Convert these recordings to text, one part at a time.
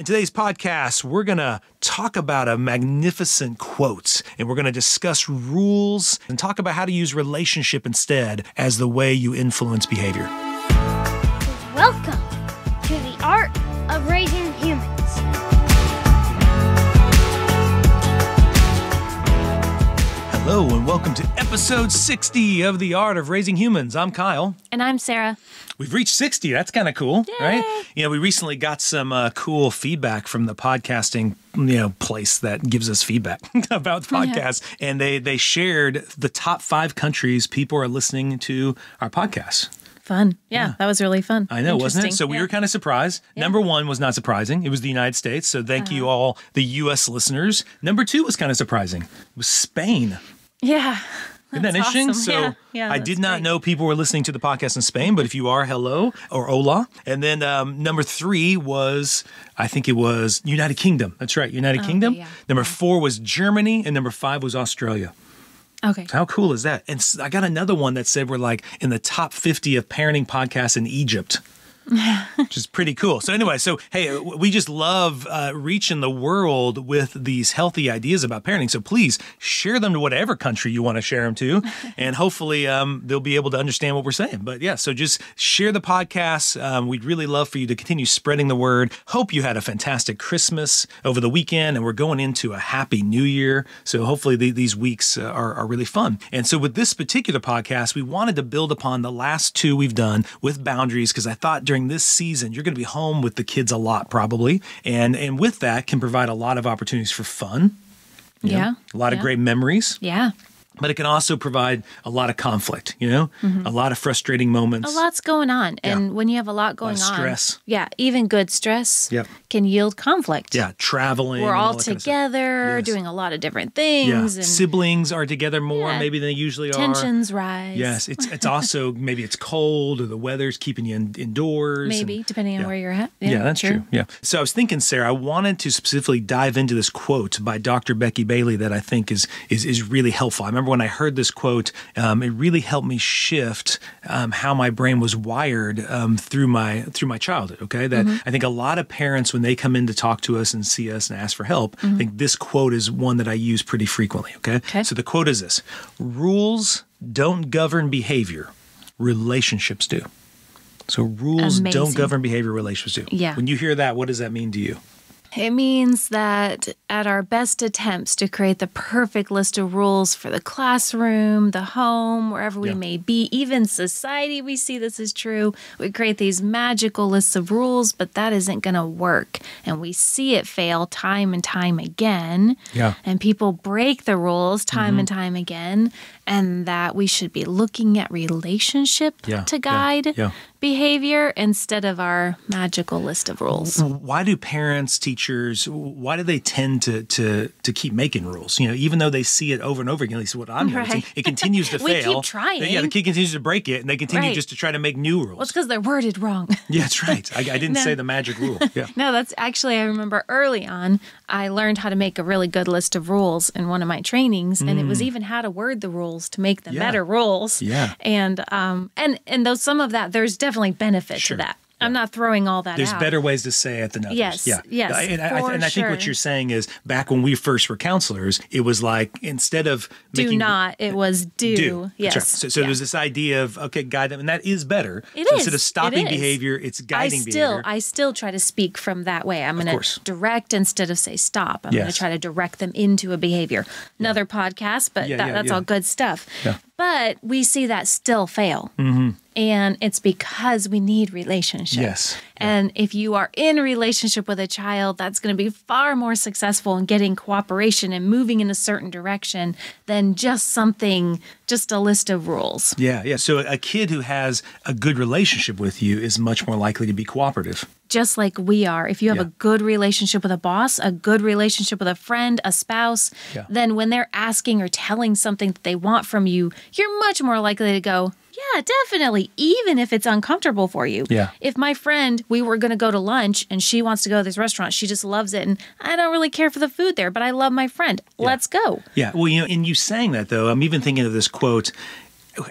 In today's podcast, we're going to talk about a magnificent quote and we're going to discuss rules and talk about how to use relationship instead as the way you influence behavior. Welcome to the art of raising Hello, and welcome to episode 60 of The Art of Raising Humans. I'm Kyle. And I'm Sara. We've reached 60. That's kind of cool, right? You know, we recently got some uh, cool feedback from the podcasting, you know, place that gives us feedback about the podcast, and they they shared the top five countries people are listening to our podcast. Fun. Yeah, that was really fun. I know, wasn't it? So we Yeah. were kind of surprised. Number one was not surprising. It was the United States. So thank you Uh-huh. all, the U.S. listeners. Number two was kind of surprising. It was Spain. Yeah. Isn't that interesting? awesome. So Yeah, yeah, I did not great. know people were listening to the podcast in Spain, but if you are, hello or hola. And then um, number three was, I think it was United Kingdom. That's right, United Kingdom. Oh, yeah. Number four was Germany, and number five was Australia. Okay. How cool is that? And I got another one that said we're like in the top 50 of parenting podcasts in Egypt. Which is pretty cool. So anyway, so hey, we just love uh, reaching the world with these healthy ideas about parenting. So please share them to whatever country you want to share them to, and hopefully um, they'll be able to understand what we're saying. But yeah, so just share the podcast. Um, we'd really love for you to continue spreading the word. Hope you had a fantastic Christmas over the weekend, and we're going into a happy New Year. So hopefully the, these weeks uh, are, are really fun. And so with this particular podcast, we wanted to build upon the last two we've done with boundaries because I thought during this season you're going to be home with the kids a lot probably, and and with that can provide a lot of opportunities for fun. you know, Yeah. a lot of great memories Yeah. But it can also provide a lot of conflict, you know, a lot of frustrating moments. Mm-hmm. A lot's going on. And when you have a lot going of on, stress. yeah, even good stress Yep. can yield conflict. Yeah, traveling. We're and all that kind of together Yes. doing a lot of different Yeah, things and siblings are together more Yeah. maybe than they usually are. tensions rise. Yes, it's it's also maybe it's cold or the weather's keeping you in, indoors. Maybe, and- depending on yeah. where you're at. Yeah, that's true. Yeah. So I was thinking, Sara, I wanted to specifically dive into this quote by Dr. Becky Bailey that I think is is is really helpful. I remember when I heard this quote, um, it really helped me shift um, how my brain was wired um, through my through my childhood. Okay, that I think a lot of parents when they come in to talk to us and see us and ask for help, I think this quote is one that I use pretty frequently. Okay, Okay. so the quote is this: Rules don't govern behavior, relationships do. So rules don't govern behavior, relationships do. Yeah. When you hear that, what does that mean to you? It means that at our best attempts to create the perfect list of rules for the classroom, the home, wherever we Yeah. may be, even society, we see this is true. We create these magical lists of rules, but that isn't going to work. And we see it fail time and time again. Yeah. And people break the rules time Mm-hmm. and time again. And that we should be looking at relationship Yeah, to guide yeah. behavior instead of our magical list of rules. Why do parents, teachers, why do they tend to to to keep making rules? You know, even though they see it over and over again, at least what I'm noticing, Right. it continues to We keep fail. trying. Yeah, the kid continues to break it, and they continue Right. just to try to make new rules. Well, it's because they're worded wrong. yeah, that's right. I, I didn't No. say the magic rule. Yeah. no, that's actually, I remember early on, I learned how to make a really good list of rules in one of my trainings, and it was mm. even how to word the rules to make them. Yeah. better rules. Yeah. And um and and though some of that, there's definitely benefit Sure. to that. I'm not throwing all that There's out. better ways to say it than others. Yes, Yeah. yes, And I, and I think what you're saying is back when we first were counselors, it was like instead of do making not. It was do. do. Yes. Right. So, so Yeah. there's this idea of okay, guide them, and that is better. It so is. Instead of It stopping is. behavior, it's I guiding still, behavior. I still try to speak from that way. I'm going to direct instead of say stop. I'm going Yes. to try to direct them into a behavior. Another podcast, but Yeah, that, yeah, that's yeah. all good stuff. Yeah. But we see that still fail. Mm-hmm. And it's because we need relationship. Yes. And if you are in relationship with a child, that's going to be far more successful in getting cooperation and moving in a certain direction than just something, just a list of rules. Yeah, yeah. So a kid who has a good relationship with you is much more likely to be cooperative. Just like we are. If you have Yeah. a good relationship with a boss, a good relationship with a friend, a spouse, Yeah. then when they're asking or telling something that they want from you, you're much more likely to go, Yeah, definitely, even if it's uncomfortable for you. Yeah. If my friend, we were going to go to lunch and she wants to go to this restaurant, she just loves it. And I don't really care for the food there, but I love my friend. Let's go. Yeah. Well, you know, in you saying that though, I'm even thinking of this quote.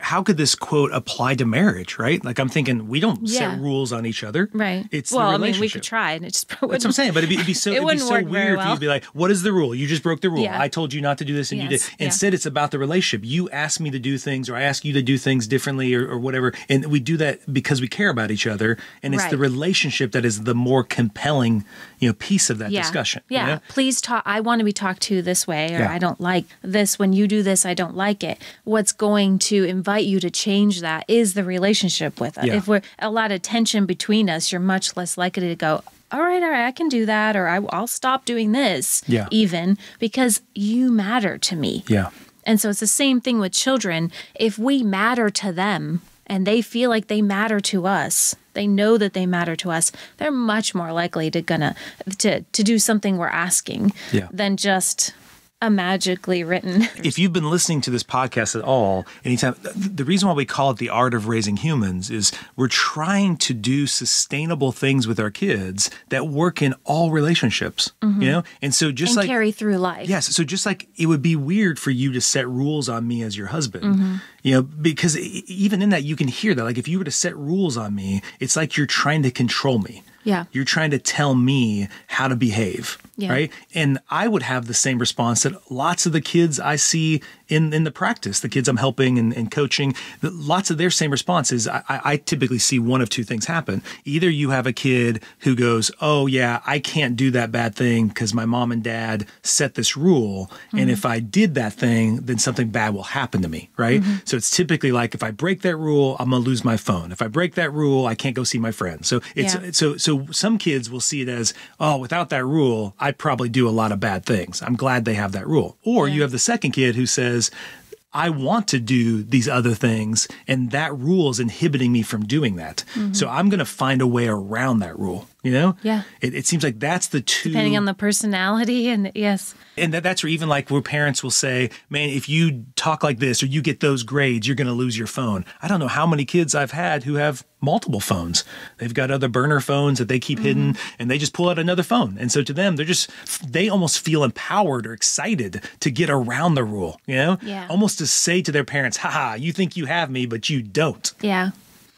How could this quote apply to marriage, right? Like I'm thinking we don't Yeah. set rules on each other. Right. It's well, I mean, we could try, and it just That's what I'm saying, but it'd be, it'd be so, It it'd be wouldn't so work weird for you'd be like, "What is the rule? You just broke the rule. Yeah. I told you not to do this, and you Yes, did." yeah. Instead, it's about the relationship. You ask me to do things, or I ask you to do things differently, or, or whatever, and we do that because we care about each other, and it's the relationship that is the more compelling, you know, piece of that yeah. discussion. you Yeah. know? Please talk. I want to be talked to this way, or Yeah. I don't like this. When you do this, I don't like it. What's going to invite you to change that is the relationship with us. Yeah. If we're a lot of tension between us, you're much less likely to go. All right, all right, I can do that, or I, I'll stop doing this. Yeah. Even because you matter to me. Yeah. And so it's the same thing with children. If we matter to them and they feel like they matter to us, they know that they matter to us, they're much more likely to gonna to to do something we're asking Yeah. than just a magically written. if you've been listening to this podcast at all, anytime, the reason why we call it the art of raising humans is we're trying to do sustainable things with our kids that work in all relationships, you know? And so just and like, carry through life. Yes. So just like it would be weird for you to set rules on me as your husband, Mm-hmm. You know, because even in that, you can hear that. Like if you were to set rules on me, it's like you're trying to control me. Yeah. You're trying to tell me how to behave. Yeah. Right. And I would have the same response that lots of the kids I see in, in the practice, the kids I'm helping and, and coaching, the- lots of their same response is I, I typically see one of two things happen. Either you have a kid who goes, Oh, yeah, I can't do that bad thing because my mom and dad set this rule. And mm-hmm. if I did that thing, then something bad will happen to me. Right. Mm-hmm. So it's typically like if I break that rule, I'm to lose my phone. If I break that rule, I can't go see my friends. So it's, Yeah. so so some kids will see it as oh without that rule i probably do a lot of bad things i'm glad they have that rule or you have the second kid who says i want to do these other things and that rule is inhibiting me from doing that. Mm-hmm. So i'm going to find a way around that rule you know Yeah. it, it seems like that's the two Depending on the personality and yes. and that, that's where even like where parents will say, man, if you talk like this or you get those grades, you're going to lose your phone. I don't know how many kids I've had who have multiple phones. They've got other burner phones that they keep hidden mm-hmm. and they just pull out another phone. And so to them, they're just, they almost feel empowered or excited to get around the rule, you know? Yeah. Almost to say to their parents, haha, you think you have me, but you don't. Yeah.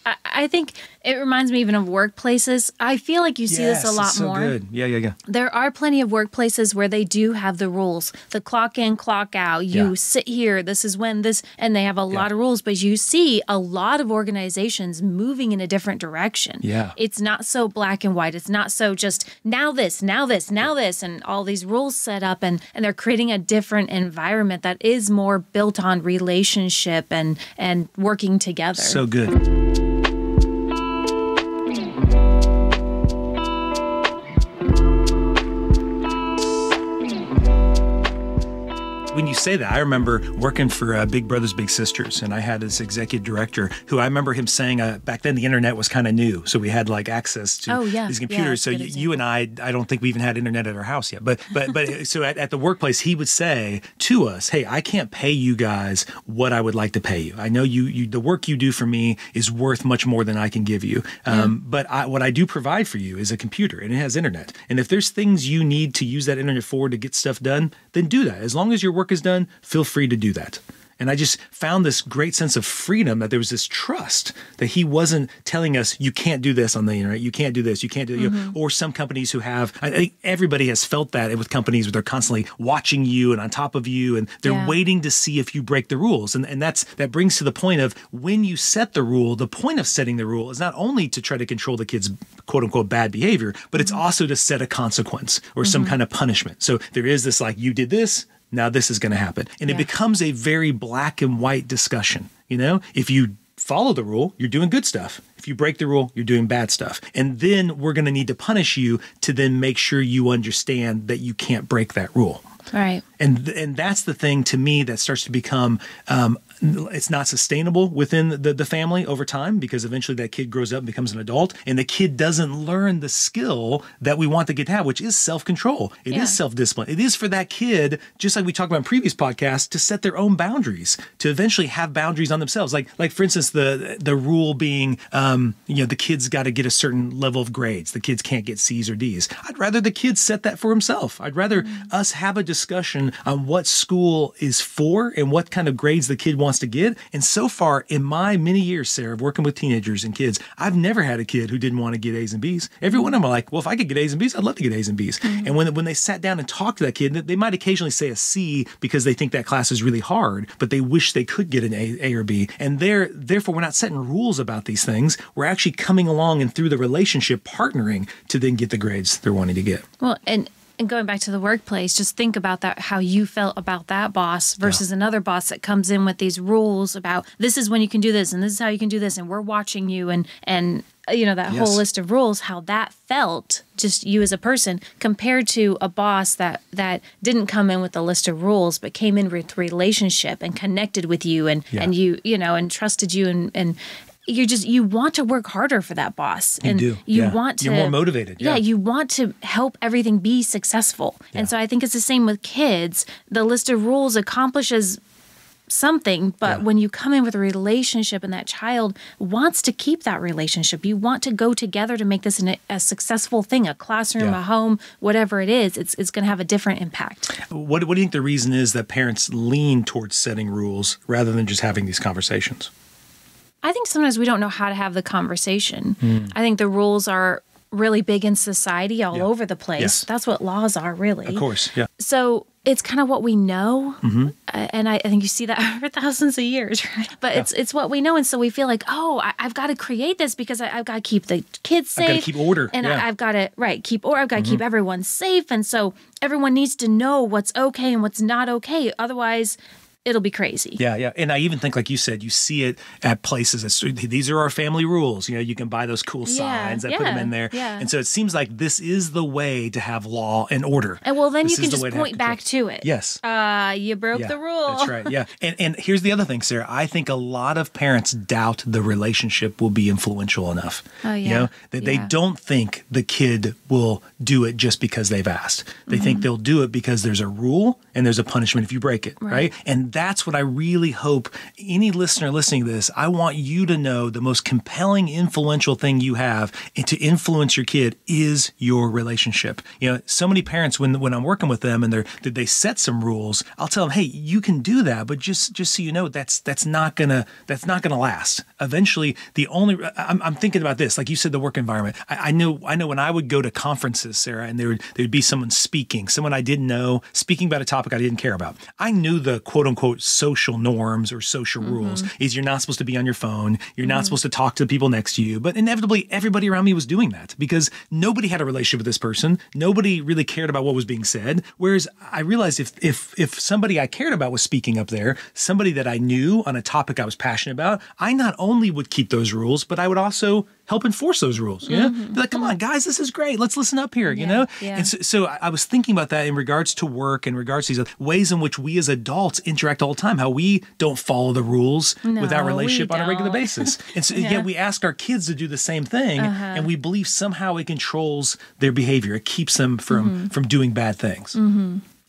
I, I think it reminds me even of workplaces. I feel like you see this a lot so more. Good. Yeah, yeah, yeah. There are plenty of workplaces where they do have the rules. The clock in, clock out. You Yeah. sit here. This is when this, and they have a lot of rules. But you see a lot of organizations moving in a different direction. Yeah. It's not so black and white. It's not so just now this, now this, now this, and all these rules set up, and and they're creating a different environment that is more built on relationship and and working together. So good. Mm-hmm. When you say that, I remember working for uh, Big Brothers Big Sisters, and I had this executive director who I remember him saying uh, back then the internet was kind of new, so we had like access to Oh, yeah. these computers. that's so you and I, I don't think we even had internet at our house yet. But but but so at, at the workplace, he would say to us, "Hey, I can't pay you guys what I would like to pay you. I know you you the work you do for me is worth much more than I can give you. Um, But I, what I do provide for you is a computer, and it has internet. And if there's things you need to use that internet for to get stuff done, then do that. As long as your work is done, feel free to do that." And I just found this great sense of freedom that there was this trust that he wasn't telling us, you can't do this on the internet, you can't do this, you can't do, you know, mm-hmm. or some companies who have, I think everybody has felt that with companies where they're constantly watching you and on top of you and they're Yeah. waiting to see if you break the rules. And, and that's, that brings to the point of when you set the rule, the point of setting the rule is not only to try to control the kid's quote unquote bad behavior, but it's mm-hmm. also to set a consequence or some mm-hmm. kind of punishment. So there is this like, you did this, now this is going to happen. And it becomes a very black and white discussion. You know, if you follow the rule, you're doing good stuff. If you break the rule, you're doing bad stuff. And then we're going to need to punish you to then make sure you understand that you can't break that rule. right. And and that's the thing to me that starts to become um, it's not sustainable within the, the family over time because eventually that kid grows up and becomes an adult and the kid doesn't learn the skill that we want the kid to have, which is self-control. It is Yeah. self-discipline. It is for that kid, just like we talked about in previous podcasts, to set their own boundaries, to eventually have boundaries on themselves. Like like for instance, the the rule being um, you know, the kid's got to get a certain level of grades. The kids can't get C's or D's. I'd rather the kid set that for himself. I'd rather us have a discussion on what school is for and what kind of grades the kid wants wants to get. And so far, in my many years, Sara, of working with teenagers and kids, I've never had a kid who didn't want to get A's and B's. Every one of them are like, well, if I could get A's and B's, I'd love to get A's and B's. Mm-hmm. And when, when they sat down and talked to that kid, they might occasionally say a C because they think that class is really hard, but they wish they could get an A, a or B. And they're, therefore, we're not setting rules about these things. We're actually coming along and through the relationship partnering to then get the grades they're wanting to get. Well, and and going back to the workplace, just think about that how you felt about that boss versus another boss that comes in with these rules about this is when you can do this and this is how you can do this and we're watching you and and uh, you know that Yes. whole list of rules how that felt just you as a person compared to a boss that that didn't come in with a list of rules but came in with relationship and connected with you and Yeah. and you you know and trusted you and and you just you want to work harder for that boss You and do, you yeah. want to You're more motivated, yeah. you want to help everything be successful. And so I think it's the same with kids. The list of rules accomplishes something, but Yeah. when you come in with a relationship and that child wants to keep that relationship, you want to go together to make this an, a successful thing, a classroom, Yeah. a home, whatever it is, it's, it's going to have a different impact. What, what do you think the reason is that parents lean towards setting rules rather than just having these conversations? I think sometimes we don't know how to have the conversation. Hmm. I think the rules are really big in society all Yeah. over the place. Yes. That's what laws are, really. Of course, yeah. so it's kind of what we know Mm-hmm. uh, and I, I think you see that for thousands of years right but it's it's what we know and so we feel like oh I, i've got to create this because I, i've got to keep the kids I've safe gotta keep order, and yeah. Mm-hmm. I, i've got to right keep order i've got to keep everyone safe and so everyone needs to know what's okay and what's not okay otherwise it'll be crazy Yeah, yeah. And I even think, like you said, you see it at places. That, these are our family rules. You know, you can buy those cool Yeah, signs that put them in there. yeah. And so it seems like this is the way to have law and order. and well then This you can just way to point back to it Yes. uh you broke Yeah, the rule That's right. Yeah. And and here's the other thing, Sara. I think a lot of parents doubt the relationship will be influential enough. Oh, yeah. You know, that they Yeah. don't think the kid will do it just because they've asked. They Mm-hmm. think they'll do it because there's a rule and there's a punishment if you break it. Right. Right. And that's what I really hope any listener listening to this, I want you to know the most compelling, influential thing you have to influence your kid is your relationship. You know, so many parents when when I'm working with them and they're they set some rules, I'll tell them, hey, you can do that, but just just so you know, that's that's not gonna that's not gonna last. Eventually, the only I'm, I'm thinking about this, like you said, the work environment. I, I know I know when I would go to conferences, Sara, and there would there would be someone speaking, someone I didn't know, speaking about a topic I didn't care about. I knew the quote unquote social norms or social mm-hmm. rules is you're not supposed to be on your phone, you're not mm-hmm. supposed to talk to the people next to you. But inevitably, everybody around me was doing that because nobody had a relationship with this person. Nobody really cared about what was being said. Whereas I realized if if if somebody I cared about was speaking up there, somebody that I knew on a topic I was passionate about, I not only would keep those rules, but I would also help enforce those rules. You know, be like, come on, guys, this is great. Let's listen up here. You know, yeah. and so, so I was thinking about that in regards to work, in regards to these ways in which we as adults interact all the time. How we don't follow the rules with our relationship on a regular basis, and so Yeah. Uh-huh. yet we ask our kids to do the same thing, and we believe somehow it controls their behavior. It keeps them from Mm-hmm. from doing bad things.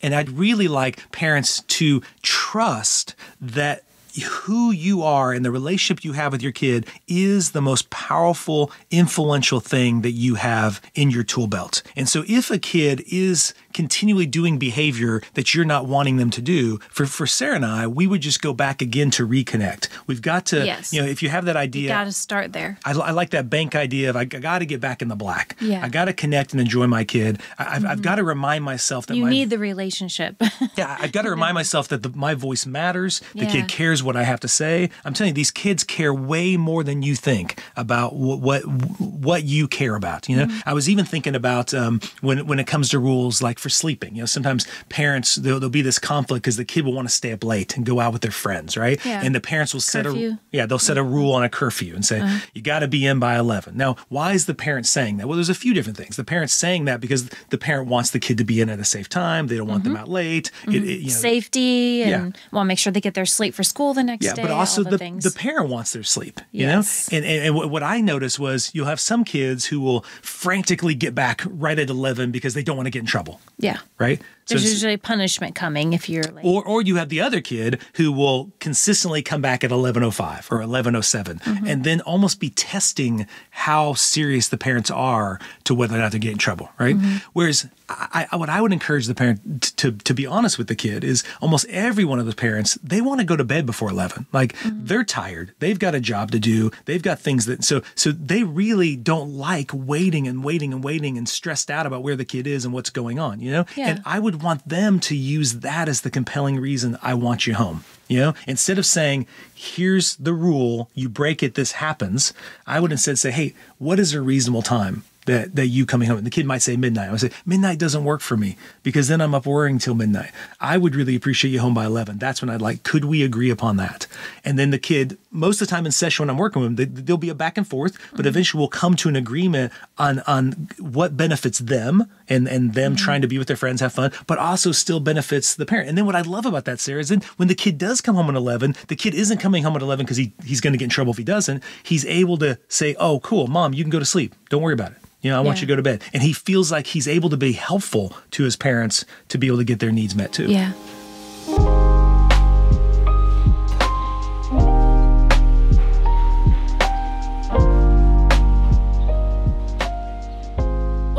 And I'd really like parents to trust that who you are and the relationship you have with your kid is the most powerful, influential thing that you have in your tool belt. And so if a kid is continually doing behavior that you're not wanting them to do, for, for Sara and I, we would just go back again to reconnect. We've got to, Yes. you know, if you have that idea. got to start there I, I like that bank idea of I, got to get back in the black. Yeah. Mm-hmm. I got to connect and enjoy my kid. I, I've, I've got to remind myself that you my, need the relationship yeah, I've got to remind myself that the, my voice matters. The Yeah. kid cares what I have to say. I'm telling you, these kids care way more than you think about what what, what you care about. You know, Mm-hmm. I was even thinking about um, when when it comes to rules like for sleeping. You know, sometimes parents there'll, there'll be this conflict because the kid will want to stay up late and go out with their friends, right? Yeah. And the parents will set Curfew. a yeah they'll set a rule on a curfew and say Uh-huh. you got to be in by 11. Now, why is the parent saying that? Well, there's a few different things. The parent's saying that because the parent wants the kid to be in at a safe time. They don't want Mm-hmm. them out late. It- it, you know, safety and Yeah. want to make sure they get their sleep for school the next yeah, day. Yeah, but also the, the, the parent wants their sleep, you Yes. know? And, and, and what- what I noticed was you'll have some kids who will frantically get back right at 11 because they don't want to get in trouble, yeah. right? So There's usually punishment coming if you're late. or or you have the other kid who will consistently come back at 11:05 or 11:07 Mm-hmm. and then almost be testing how serious the parents are to whether or not they're getting in trouble, right? Mm-hmm. Whereas I, I, what I would encourage the parent t- to to be honest with the kid is almost every one of the parents they want to go to bed before 11. Like Mm-hmm. they're tired. They've got a job to do. They've got things that so so they really don't like waiting and waiting and waiting and stressed out about where the kid is and what's going on, you know? Yeah. And I would want them to use that as the compelling reason I want you home. You know, instead of saying, here's the rule, you break it, this happens, I would instead say, hey, what is a reasonable time? That, that you coming home and the kid might say midnight. I would say midnight doesn't work for me because then I'm up worrying till midnight. I would really appreciate you home by eleven. That's when I'd like. Could we agree upon that? And then the kid, most of the time in session when I'm working with them, they, there'll be a back and forth, but mm-hmm. eventually we'll come to an agreement on on what benefits them and and them mm-hmm. trying to be with their friends, have fun, but also still benefits the parent. And then what I love about that, Sara, is then when the kid does come home at 11, the kid isn't coming home at 11 because he, he's going to get in trouble if he doesn't. He's able to say, oh, cool, mom, you can go to sleep. Don't worry about it. You know, I want Yeah. you to go to bed. And he feels like he's able to be helpful to his parents to be able to get their needs met too. yeah.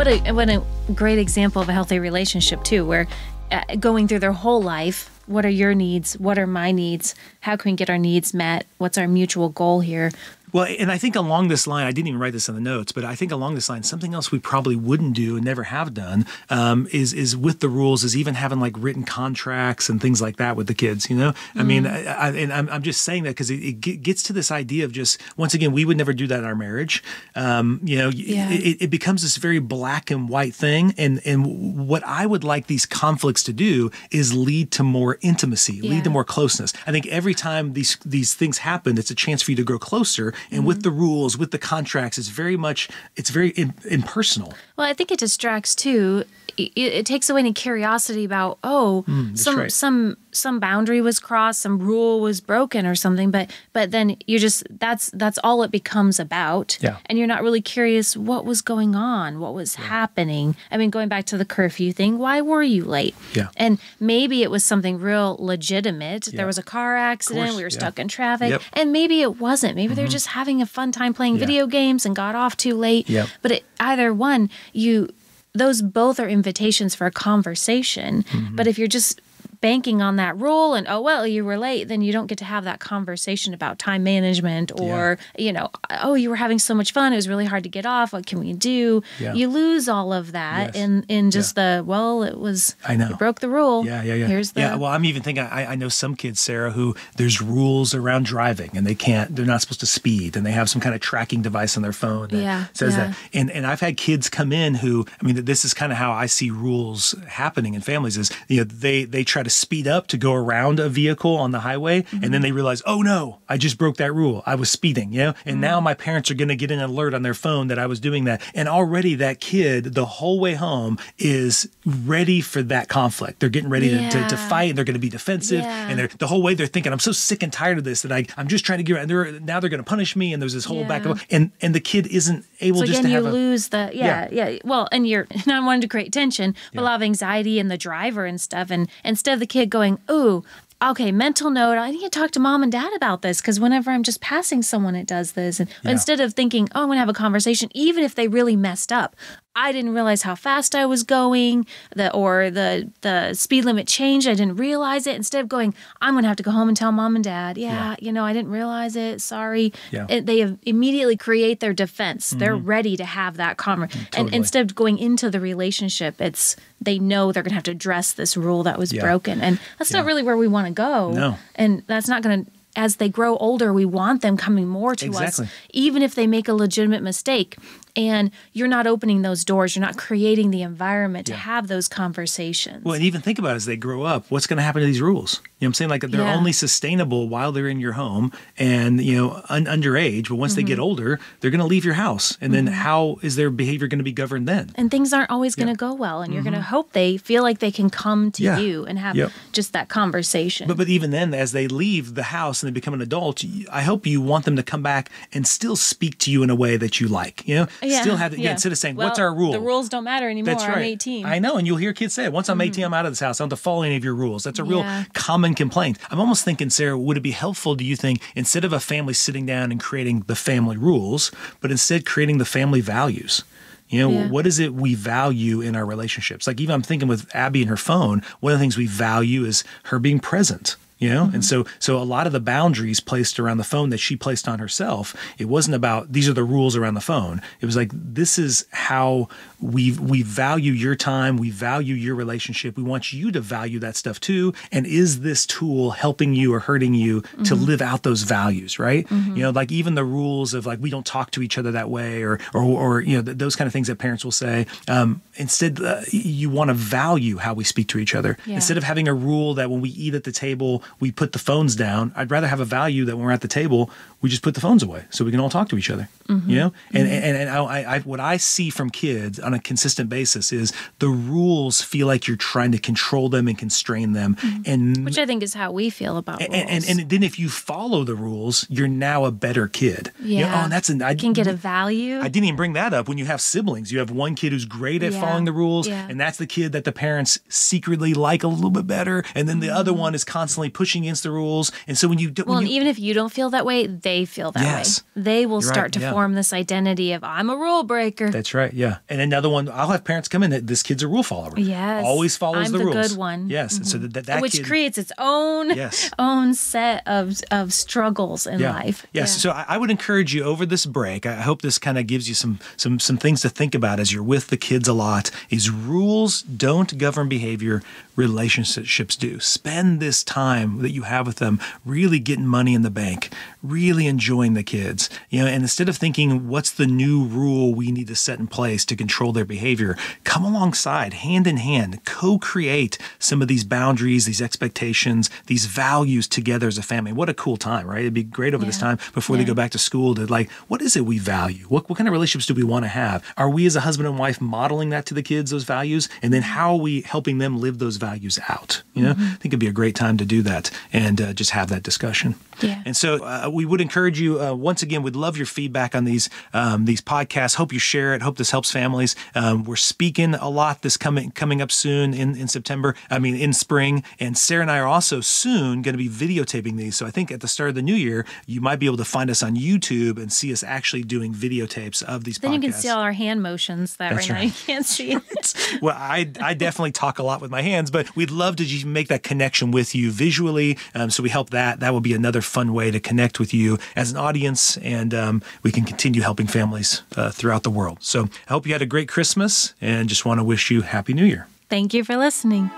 What a what a great example of a healthy relationship too, where uh, going through their whole life, what are your needs? What are my needs? How can we get our needs met? What's our mutual goal here? Well, and I think along this line, I didn't even write this in the notes, but I think along this line, something else we probably wouldn't do and never have done um, is is with the rules is even having like written contracts and things like that with the kids. You know, I mean, I, I, and I'm, I'm just saying that because it, it gets to this idea of just once again, we would never do that in our marriage. Um, you know, Yeah. it, it becomes this very black and white thing, and and what I would like these conflicts to do is lead to more intimacy, Yeah. lead to more closeness. I think every time these these things happen, it's a chance for you to grow closer. And with Mm-hmm. the rules, with the contracts, it's very much it's very in, impersonal. Well, I think it distracts too. It, it takes away any curiosity about oh, some right. some some boundary was crossed, some rule was broken or something. But but then you just that's that's all it becomes about. Yeah. And you're not really curious what was going on, what was happening. I mean, going back to the curfew thing, why were you late? Yeah. And maybe it was something real legitimate. Yeah. There was a car accident. we were yeah. stuck in traffic. Yep. Mm-hmm. And maybe it wasn't. Maybe they're just having a fun time playing video games and got off too late. Yep. But it, either one, you those both are invitations for a conversation. Mm-hmm. But if you're just banking on that rule and oh well you were late then you don't get to have that conversation about time management or you know oh you were having so much fun it was really hard to get off what can we do Yeah. you lose all of that Yes. in in just the well it was I know. you broke the rule Yeah, yeah, yeah. here's the yeah. Well, I'm even thinking. I, I know some kids, Sara, who there's rules around driving, and they can't. They're not supposed to speed, and they have some kind of tracking device on their phone that Yeah, says yeah. that. And and I've had kids come in who, I mean, this is kind of how I see rules happening in families. Is you know they they try to speed up to go around a vehicle on the highway, and Mm-hmm. then they realize, oh no, I just broke that rule. I was speeding. You know, and now Mm-hmm. my parents are going to get an alert on their phone that I was doing that, and already that kid the whole way home is ready for that conflict. They're getting ready to, to, to fight. And they're going to be defensive, Yeah. and they're the whole way they're thinking, "I'm so sick and tired of this that I I'm just trying to get." And they're now they're going to punish me, and there's this whole back and Yeah. and and the kid isn't able so just again, to you have a lose the yeah, yeah Well, and you're not wanting to create tension, but a lot of anxiety in the driver and stuff. And instead of the kid going, "Ooh, okay, mental note, I need to talk to mom and dad about this because whenever I'm just passing someone, it does this." And Yeah. instead of thinking, "Oh, I'm going to have a conversation," even if they really messed up. I didn't realize how fast I was going, the or the the speed limit changed. I didn't realize it. Instead of going, I'm gonna have to go home and tell mom and dad. Yeah, Yeah. you know, I didn't realize it. Sorry. Yeah. It- they have immediately create their defense. They're mm-hmm. ready to have that conversation. Mm, and instead of going into the relationship, it's they know they're gonna have to address this rule that was Yeah. broken, and that's not really where we want to go. No. and that's not gonna. As they grow older, we want them coming more to Exactly. us, even if they make a legitimate mistake. And you're not opening those doors. You're not creating the environment to Yeah. have those conversations. Well, and even think about it, as they grow up, what's going to happen to these rules? You know what I'm saying? Like they're Yeah. only sustainable while they're in your home and, you know, un- underage. But once they Mm-hmm. get older, they're going to leave your house. And then how is their behavior going to be governed then? and things aren't always going to go well and you're going to hope they feel like they can come to Mm-hmm. You and have Yep. just that conversation But but even then, as they leave the house and they become an adult, i hope you want them to come back and still speak to you in a way that you like. You know, Yeah, still have, again, yeah. instead of saying, Well, what's our rule? The rules don't matter anymore. That's right. I'm 18. I know, and you'll hear kids say it. Once I'm mm-hmm. 18, I'm out of this house. I don't have to follow any of your rules. That's a real Yeah. common complaint. I'm almost thinking, Sara, would it be helpful, do you think, instead of a family sitting down and creating the family rules, but instead creating the family values? You know, Yeah. what is it we value in our relationships? Like, even I'm thinking with Abby and her phone, one of the things we value is her being present. You know, and so so a lot of the boundaries placed around the phone that she placed on herself, it wasn't about these are the rules around the phone. It was like this is how we we value your time, we value your relationship. We want you to value that stuff too. And is this tool helping you or hurting you to live out those values, right? You know, like even the rules of like we don't talk to each other that way, or or or you know th- those kind of things that parents will say. Um, instead, uh, you want to value how we speak to each other Yeah. instead of having a rule that when we eat at the table we put the phones down. I'd rather have a value that when we're at the table we just put the phones away so we can all talk to each other. Mm-hmm. You know, mm-hmm. and and and I, I what I see from kids on a consistent basis is the rules feel like you're trying to control them and constrain them, mm-hmm. and Which I think is how we feel about and, rules. and and then if you follow the rules, you're now a better kid. You know, oh, Yeah. oh, and that's an I can get a value. I didn't even bring that up. When you have siblings, you have one kid who's great at Yeah. following the rules, Yeah. and that's the kid that the parents secretly like a little bit better, and then the other one is constantly pushing against the rules. And so when you do, Mm-hmm. well, when you, even if you don't feel that way, they feel that Yes. way. They will You're right, start to yeah. form this identity of I'm a rule breaker. that's right, yeah. And another one, I'll have parents come in that this kid's a rule follower. Yes. always follows I'm the, the rules. good one. Mm-hmm. Yes, and so that that, that which kid, creates its own Yes. own set of of struggles in life. Yes. Yeah. So I, I would encourage you over this break. I hope this kind of gives you some some some things to think about as you're with the kids a lot. Is rules don't govern behavior, relationships do. Spend this time that you have with them really getting money in the bank, really enjoying the kids. You know, and instead of thinking what's the new rule we need to set in place to control their behavior, come alongside, hand in hand, co-create some of these boundaries, these expectations, these values together as a family. What a cool time, right? It'd be great over this time before they go back to school to like, what is it we value? What, what kind of relationships do we want to have? Are we as a husband and wife modeling that to the kids, those values? And then mm-hmm. how are we helping them live those values out? You know, mm-hmm. I think it'd be a great time to do that and uh, just have that discussion. Yeah. And so uh, we would encourage you uh, once again. We'd love your feedback on these um, these podcasts. Hope you share it. Hope this helps families. Um, we're speaking a lot this coming coming up soon in, in September. I mean in spring. And Sara and I are also soon going to be videotaping these. So I think at the start of the new year, you might be able to find us on YouTube and see us actually doing videotapes of these. then podcasts. you can see all our hand motions that That's right, now you can't see. well, I, I definitely talk a lot with my hands, but we'd love to make that connection with you visually. Um, so we help that. That will be another fun way to connect with you as an audience, and um, we can continue helping families uh, throughout the world. So I hope you had a great Christmas, and just want to wish you Happy New Year. Thank you for listening.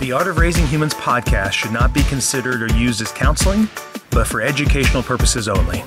The Art of Raising Humans podcast should not be considered or used as counseling, but for educational purposes only.